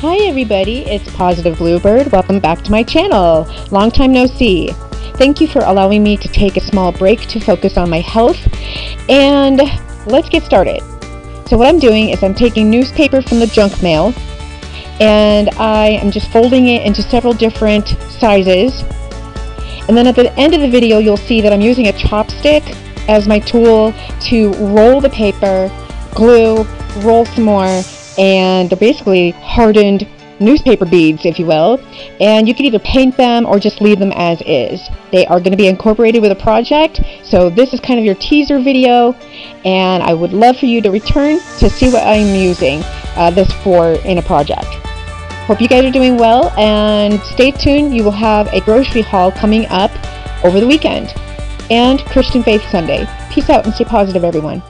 Hi everybody, it's Positive Bluebird. Welcome back to my channel. Long time no see. Thank you for allowing me to take a small break to focus on my health. And let's get started. So what I'm doing is I'm taking newspaper from the junk mail and I am just folding it into several different sizes. And then at the end of the video you'll see that I'm using a chopstick as my tool to roll the paper, glue, roll some more, and they're basically hardened newspaper beads, if you will. And you can either paint them or just leave them as is. They are going to be incorporated with a project, so this is kind of your teaser video, and I would love for you to return to see what I'm using uh, this for in a project. Hope you guys are doing well, and stay tuned. You will have a grocery haul coming up over the weekend and Christian Faith Sunday. Peace out and stay positive, everyone.